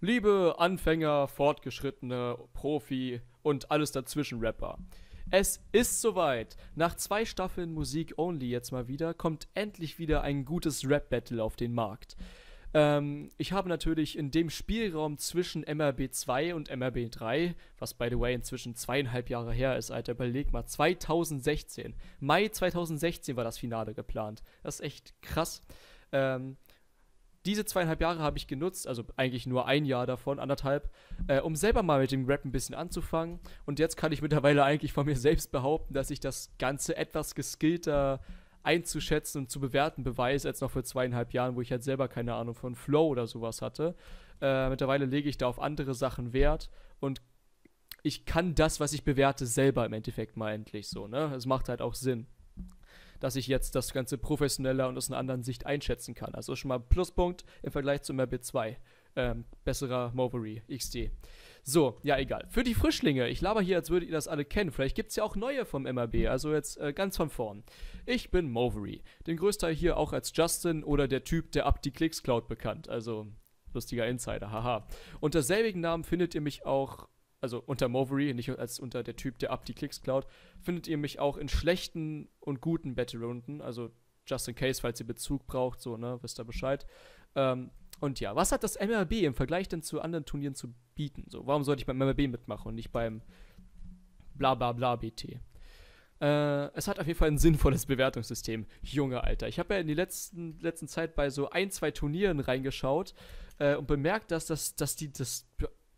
Liebe Anfänger, Fortgeschrittene, Profi und alles dazwischen Rapper. Es ist soweit. Nach zwei Staffeln Musik Only jetzt mal wieder, kommt endlich wieder ein gutes Rap-Battle auf den Markt. Ähm, ich habe natürlich in dem Spielraum zwischen MRB 2 und MRB 3, was by the way inzwischen zweieinhalb Jahre her ist, Alter, überleg mal, 2016. Mai 2016 war das Finale geplant. Das ist echt krass. Ähm, diese zweieinhalb Jahre habe ich genutzt, also eigentlich nur ein Jahr davon, anderthalb, äh, um selber mal mit dem Rap ein bisschen anzufangen. Und jetzt kann ich mittlerweile eigentlich von mir selbst behaupten, dass ich das Ganze etwas geskillter einzuschätzen und zu bewerten beweise, als noch vor zweieinhalb Jahren, wo ich halt selber keine Ahnung von Flow oder sowas hatte. Äh, mittlerweile lege ich da auf andere Sachen Wert und ich kann das, was ich bewerte, selber im Endeffekt mal endlich so, ne? Es macht halt auch Sinn dass ich jetzt das Ganze professioneller und aus einer anderen Sicht einschätzen kann. Also schon mal Pluspunkt im Vergleich zum RB 2. Ähm, besserer Movery XD. So, ja, egal. Für die Frischlinge, ich laber hier, als würdet ihr das alle kennen. Vielleicht gibt es ja auch neue vom MRB, also jetzt äh, ganz von vorn. Ich bin Movery. Den Größteil hier auch als Justin oder der Typ, der ab die Klicks Cloud bekannt. Also, lustiger Insider, haha. Unter selbigen Namen findet ihr mich auch also unter Movery, nicht als unter der Typ, der ab die Klicks klaut, findet ihr mich auch in schlechten und guten Battle-Runden. Also just in case, falls ihr Bezug braucht, so, ne, wisst ihr Bescheid. Ähm, und ja, was hat das MRB im Vergleich denn zu anderen Turnieren zu bieten? So, warum sollte ich beim MRB mitmachen und nicht beim bla bla bla BT? Äh, es hat auf jeden Fall ein sinnvolles Bewertungssystem. Junge, Alter. Ich habe ja in die letzten, letzten Zeit bei so ein, zwei Turnieren reingeschaut äh, und bemerkt, dass, das, dass die das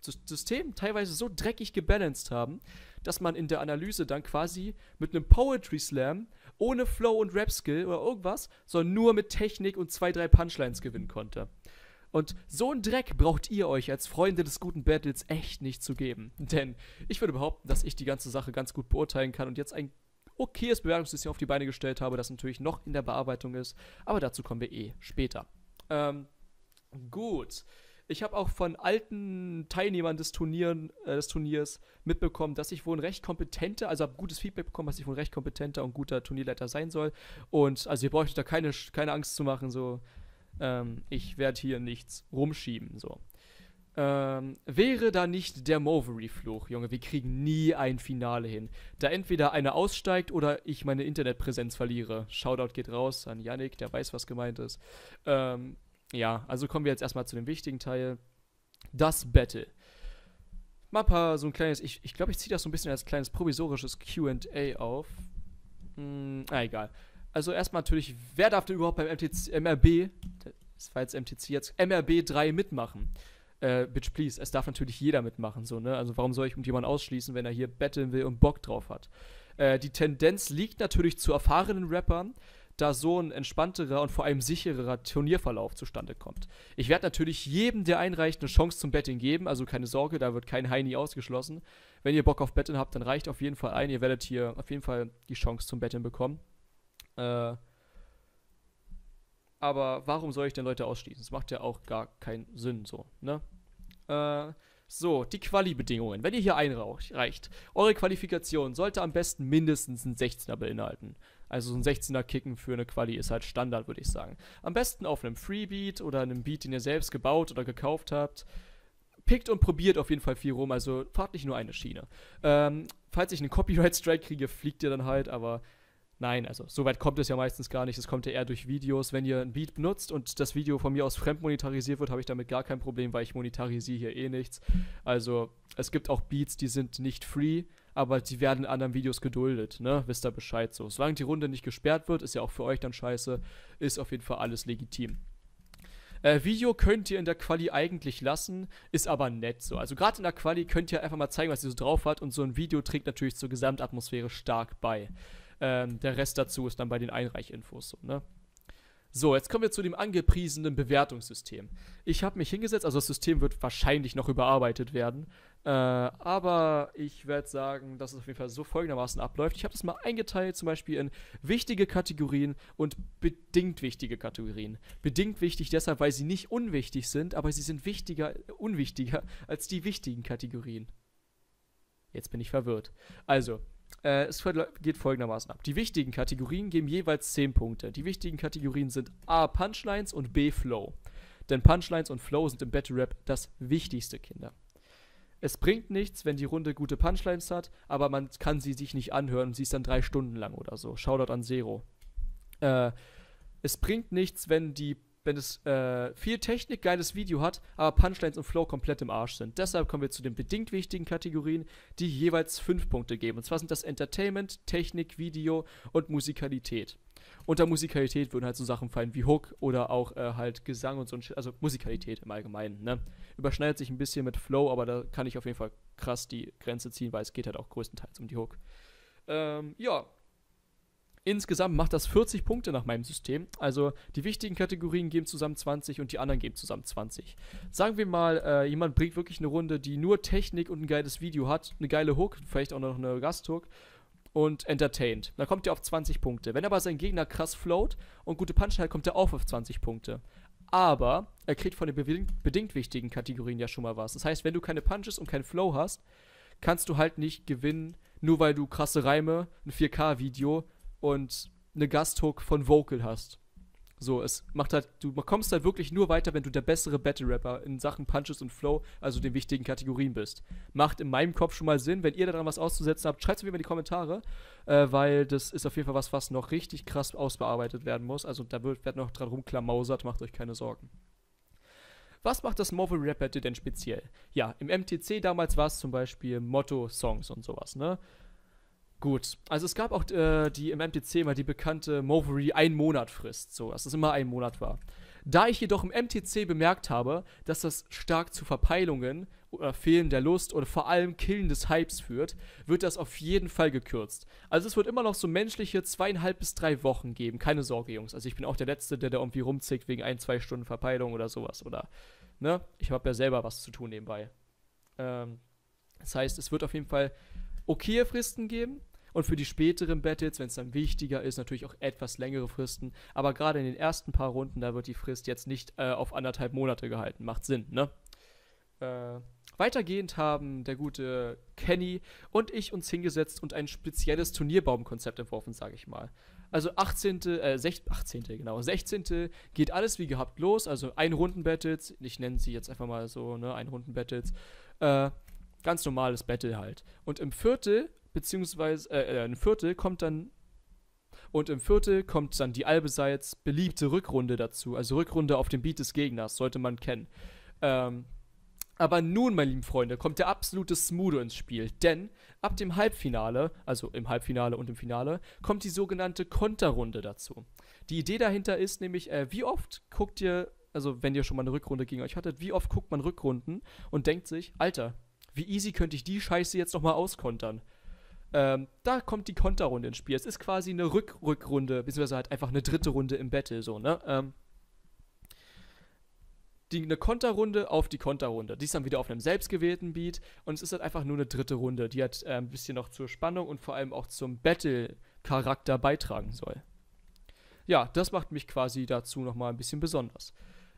System teilweise so dreckig gebalanced haben, dass man in der Analyse dann quasi mit einem Poetry Slam ohne Flow und Rap Skill oder irgendwas, sondern nur mit Technik und zwei, drei Punchlines gewinnen konnte. Und so einen Dreck braucht ihr euch als Freunde des guten Battles echt nicht zu geben. Denn ich würde behaupten, dass ich die ganze Sache ganz gut beurteilen kann und jetzt ein okayes Bewertungssystem auf die Beine gestellt habe, das natürlich noch in der Bearbeitung ist. Aber dazu kommen wir eh später. Ähm, gut. Ich habe auch von alten Teilnehmern des, Turnieren, äh, des Turniers mitbekommen, dass ich wohl ein recht kompetenter, also habe gutes Feedback bekommen, dass ich wohl ein recht kompetenter und guter Turnierleiter sein soll. Und also ihr braucht da keine, keine Angst zu machen, so ähm, ich werde hier nichts rumschieben, so. Ähm, wäre da nicht der Movery-Fluch, Junge, wir kriegen nie ein Finale hin. Da entweder einer aussteigt oder ich meine Internetpräsenz verliere. Shoutout geht raus an Yannick, der weiß, was gemeint ist. Ähm, ja, also kommen wir jetzt erstmal zu dem wichtigen Teil. Das Battle. Mappa, so ein kleines, ich glaube, ich, glaub, ich ziehe das so ein bisschen als kleines provisorisches QA auf. Hm, na egal. Also erstmal natürlich, wer darf denn überhaupt beim MTC, MRB, das war jetzt MTC jetzt, MRB 3 mitmachen? Äh, bitch, please, es darf natürlich jeder mitmachen, so, ne? Also warum soll ich jemanden ausschließen, wenn er hier battlen will und Bock drauf hat? Äh, die Tendenz liegt natürlich zu erfahrenen Rappern, da so ein entspannterer und vor allem sicherer Turnierverlauf zustande kommt. Ich werde natürlich jedem, der einreicht, eine Chance zum Betting geben, also keine Sorge, da wird kein Heini ausgeschlossen. Wenn ihr Bock auf Betting habt, dann reicht auf jeden Fall ein. Ihr werdet hier auf jeden Fall die Chance zum Betting bekommen. Äh, aber warum soll ich denn Leute ausschließen? Das macht ja auch gar keinen Sinn so, ne? Äh, so, die Quali-Bedingungen. Wenn ihr hier einreicht, eure Qualifikation sollte am besten mindestens einen 16er beinhalten. Also so ein 16er Kicken für eine Quali ist halt Standard, würde ich sagen. Am besten auf einem Freebeat oder einem Beat, den ihr selbst gebaut oder gekauft habt. Pickt und probiert auf jeden Fall viel rum, also fahrt nicht nur eine Schiene. Ähm, falls ich einen Copyright-Strike kriege, fliegt ihr dann halt, aber Nein, also so weit kommt es ja meistens gar nicht. Es kommt ja eher durch Videos. Wenn ihr ein Beat benutzt und das Video von mir aus fremdmonetarisiert wird, habe ich damit gar kein Problem, weil ich monetarisiere hier eh nichts. Also es gibt auch Beats, die sind nicht free, aber die werden in anderen Videos geduldet, ne? Wisst ihr Bescheid so. Solange die Runde nicht gesperrt wird, ist ja auch für euch dann scheiße, ist auf jeden Fall alles legitim. Äh, Video könnt ihr in der Quali eigentlich lassen, ist aber nett so. Also gerade in der Quali könnt ihr einfach mal zeigen, was ihr so drauf hat und so ein Video trägt natürlich zur Gesamtatmosphäre stark bei. Ähm, der Rest dazu ist dann bei den Einreichinfos so, ne? So, jetzt kommen wir zu dem angepriesenen Bewertungssystem. Ich habe mich hingesetzt, also das System wird wahrscheinlich noch überarbeitet werden, äh, aber ich werde sagen, dass es auf jeden Fall so folgendermaßen abläuft. Ich habe das mal eingeteilt, zum Beispiel in wichtige Kategorien und bedingt wichtige Kategorien. Bedingt wichtig deshalb, weil sie nicht unwichtig sind, aber sie sind wichtiger, unwichtiger als die wichtigen Kategorien. Jetzt bin ich verwirrt. Also, äh, es geht folgendermaßen ab. Die wichtigen Kategorien geben jeweils 10 Punkte. Die wichtigen Kategorien sind A. Punchlines und B. Flow. Denn Punchlines und Flow sind im Battle Rap das Wichtigste, Kinder. Es bringt nichts, wenn die Runde gute Punchlines hat, aber man kann sie sich nicht anhören und sie ist dann drei Stunden lang oder so. Shoutout an Zero. Äh, es bringt nichts, wenn die wenn es äh, viel Technik, geiles Video hat, aber Punchlines und Flow komplett im Arsch sind. Deshalb kommen wir zu den bedingt wichtigen Kategorien, die jeweils fünf Punkte geben. Und zwar sind das Entertainment, Technik, Video und Musikalität. Unter Musikalität würden halt so Sachen fallen wie Hook oder auch äh, halt Gesang und so ein Also Musikalität im Allgemeinen, ne? Überschneidet sich ein bisschen mit Flow, aber da kann ich auf jeden Fall krass die Grenze ziehen, weil es geht halt auch größtenteils um die Hook. Ähm, ja, Insgesamt macht das 40 Punkte nach meinem System. Also die wichtigen Kategorien geben zusammen 20 und die anderen geben zusammen 20. Sagen wir mal, äh, jemand bringt wirklich eine Runde, die nur Technik und ein geiles Video hat, eine geile Hook, vielleicht auch noch eine Gasthook und entertained. Dann kommt er auf 20 Punkte. Wenn aber sein Gegner krass float und gute Punchline kommt er auch auf 20 Punkte. Aber er kriegt von den bedingt, bedingt wichtigen Kategorien ja schon mal was. Das heißt, wenn du keine Punches und keinen Flow hast, kannst du halt nicht gewinnen, nur weil du krasse Reime, ein 4K-Video und eine Gasthook von Vocal hast. So, es macht halt, du kommst halt wirklich nur weiter, wenn du der bessere Battle Rapper in Sachen Punches und Flow, also den wichtigen Kategorien bist. Macht in meinem Kopf schon mal Sinn. Wenn ihr daran was auszusetzen habt, schreibt es mir in die Kommentare, äh, weil das ist auf jeden Fall was, was noch richtig krass ausbearbeitet werden muss. Also da wird, wird noch dran rumklamausert, macht euch keine Sorgen. Was macht das Marvel Rap Battle denn speziell? Ja, im MTC damals war es zum Beispiel Motto-Songs und sowas, ne? Gut, also es gab auch äh, die im MTC mal die bekannte Movery ein Monat Frist, so, dass es immer ein Monat war. Da ich jedoch im MTC bemerkt habe, dass das stark zu Verpeilungen oder Fehlen der Lust oder vor allem Killen des Hypes führt, wird das auf jeden Fall gekürzt. Also es wird immer noch so menschliche zweieinhalb bis drei Wochen geben. Keine Sorge, Jungs. Also ich bin auch der Letzte, der da irgendwie rumzickt wegen ein, zwei Stunden Verpeilung oder sowas. Oder, ne? Ich habe ja selber was zu tun nebenbei. Ähm, das heißt, es wird auf jeden Fall okaye Fristen geben. Und für die späteren Battles, wenn es dann wichtiger ist, natürlich auch etwas längere Fristen. Aber gerade in den ersten paar Runden, da wird die Frist jetzt nicht äh, auf anderthalb Monate gehalten. Macht Sinn, ne? Äh, weitergehend haben der gute Kenny und ich uns hingesetzt und ein spezielles Turnierbaumkonzept entworfen, sage ich mal. Also 18., äh, 16, 18. genau, 16. geht alles wie gehabt los, also ein Runden-Battles, ich nenne sie jetzt einfach mal so, ne, ein Runden-Battles, äh, ganz normales Battle halt. Und im Viertel beziehungsweise äh, äh, ein Viertel kommt dann und im Viertel kommt dann die allbeseits beliebte Rückrunde dazu. Also Rückrunde auf dem Beat des Gegners, sollte man kennen. Ähm, aber nun, meine lieben Freunde, kommt der absolute Smootho ins Spiel. Denn ab dem Halbfinale, also im Halbfinale und im Finale, kommt die sogenannte Konterrunde dazu. Die Idee dahinter ist nämlich, äh, wie oft guckt ihr, also wenn ihr schon mal eine Rückrunde gegen euch hattet, wie oft guckt man Rückrunden und denkt sich, Alter, wie easy könnte ich die Scheiße jetzt nochmal auskontern? Ähm, da kommt die Konterrunde ins Spiel. Es ist quasi eine Rückrückrunde, beziehungsweise halt einfach eine dritte Runde im Battle, so, ne? Ähm, die, eine Konterrunde auf die Konterrunde. Die ist dann wieder auf einem selbstgewählten Beat und es ist halt einfach nur eine dritte Runde, die halt äh, ein bisschen noch zur Spannung und vor allem auch zum Battle-Charakter beitragen soll. Ja, das macht mich quasi dazu nochmal ein bisschen besonders.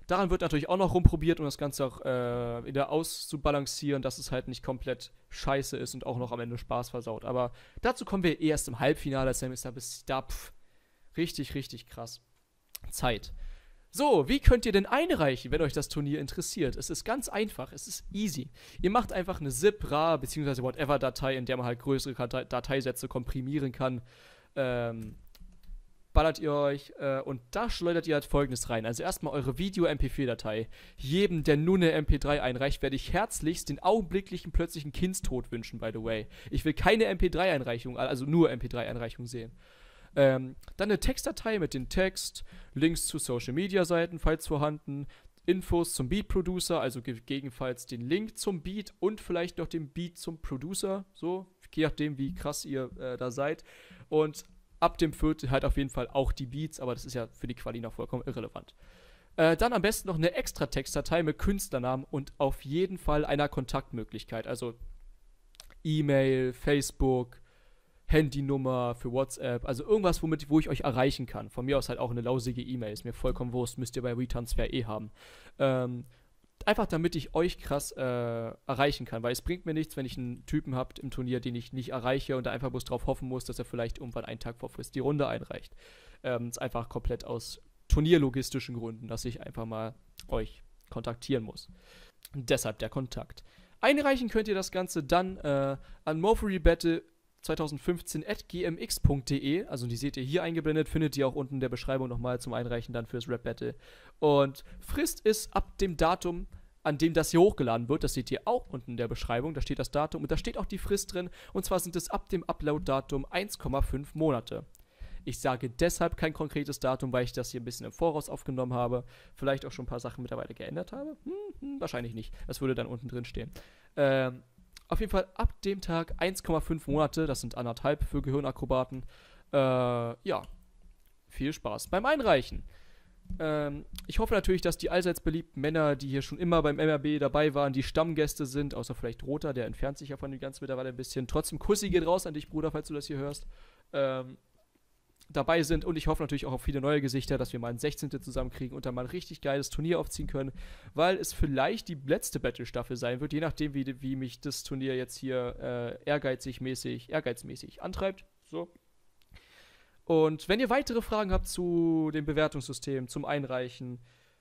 Daran wird natürlich auch noch rumprobiert, um das Ganze auch äh, wieder auszubalancieren, dass es halt nicht komplett scheiße ist und auch noch am Ende Spaß versaut. Aber dazu kommen wir erst im Halbfinale. Sam ist da bis da pff, richtig, richtig krass. Zeit. So, wie könnt ihr denn einreichen, wenn euch das Turnier interessiert? Es ist ganz einfach, es ist easy. Ihr macht einfach eine ZIP, RAR bzw. whatever-Datei, in der man halt größere Dateisätze komprimieren kann. Ähm, ballert ihr euch äh, und da schleudert ihr halt folgendes rein. Also erstmal eure Video-MP4-Datei. Jedem, der nur eine MP3 einreicht, werde ich herzlichst den augenblicklichen plötzlichen Kindstod wünschen, by the way. Ich will keine MP3-Einreichung, also nur MP3-Einreichung sehen. Ähm, dann eine Textdatei mit dem Text, Links zu Social-Media-Seiten, falls vorhanden, Infos zum Beat-Producer, also gegebenenfalls den Link zum Beat und vielleicht noch den Beat zum Producer, so, je nachdem, wie krass ihr äh, da seid. Und ab dem Viertel halt auf jeden Fall auch die Beats, aber das ist ja für die Quali noch vollkommen irrelevant. Äh, dann am besten noch eine extra Textdatei mit Künstlernamen und auf jeden Fall einer Kontaktmöglichkeit. Also E-Mail, Facebook, Handynummer für WhatsApp, also irgendwas, womit, wo ich euch erreichen kann. Von mir aus halt auch eine lausige E-Mail, ist mir vollkommen Wurst, müsst ihr bei WeTransfer eh haben. Ähm, einfach damit ich euch krass äh, erreichen kann, weil es bringt mir nichts, wenn ich einen Typen habe im Turnier, den ich nicht erreiche und da einfach bloß drauf hoffen muss, dass er vielleicht irgendwann einen Tag vor Frist die Runde einreicht. Ähm, ist einfach komplett aus turnierlogistischen Gründen, dass ich einfach mal euch kontaktieren muss. Deshalb der Kontakt. Einreichen könnt ihr das Ganze dann äh, an Morphery Battle 2015 at gmx.de. Also die seht ihr hier eingeblendet, findet ihr auch unten in der Beschreibung nochmal zum Einreichen dann fürs Rap Battle. Und Frist ist ab dem Datum, an dem das hier hochgeladen wird. Das seht ihr auch unten in der Beschreibung. Da steht das Datum und da steht auch die Frist drin. Und zwar sind es ab dem Upload-Datum 1,5 Monate. Ich sage deshalb kein konkretes Datum, weil ich das hier ein bisschen im Voraus aufgenommen habe. Vielleicht auch schon ein paar Sachen mittlerweile geändert habe. Hm, hm, wahrscheinlich nicht. Das würde dann unten drin stehen. Ähm, auf jeden Fall ab dem Tag 1,5 Monate, das sind anderthalb für Gehirnakrobaten. Äh, ja, viel Spaß beim Einreichen. Ähm, ich hoffe natürlich, dass die allseits beliebten Männer, die hier schon immer beim MRB dabei waren, die Stammgäste sind, außer vielleicht Roter, der entfernt sich ja von dem Ganzen mittlerweile ein bisschen. Trotzdem, Kussi geht raus an dich, Bruder, falls du das hier hörst. Ähm, dabei sind und ich hoffe natürlich auch auf viele neue Gesichter, dass wir mal ein 16. zusammenkriegen und dann mal ein richtig geiles Turnier aufziehen können, weil es vielleicht die letzte Battle-Staffel sein wird, je nachdem, wie, wie mich das Turnier jetzt hier äh, ehrgeizig mäßig, ehrgeizmäßig antreibt. So. Und wenn ihr weitere Fragen habt zu dem Bewertungssystem, zum Einreichen,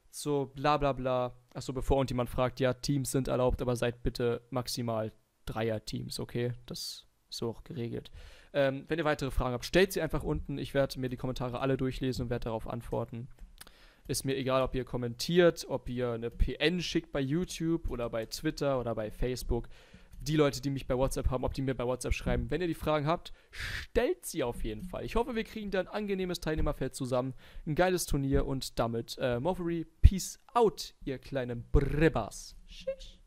zu bla bla bla, achso, bevor irgendjemand fragt, ja, Teams sind erlaubt, aber seid bitte maximal Dreier-Teams, okay? Das ist auch geregelt. Ähm, wenn ihr weitere Fragen habt, stellt sie einfach unten. Ich werde mir die Kommentare alle durchlesen und werde darauf antworten. Ist mir egal, ob ihr kommentiert, ob ihr eine PN schickt bei YouTube oder bei Twitter oder bei Facebook die Leute, die mich bei WhatsApp haben, ob die mir bei WhatsApp schreiben. Wenn ihr die Fragen habt, stellt sie auf jeden Fall. Ich hoffe, wir kriegen da ein angenehmes Teilnehmerfeld zusammen, ein geiles Turnier und damit äh, Movery, Peace out, ihr kleinen Bribbers. Schisch.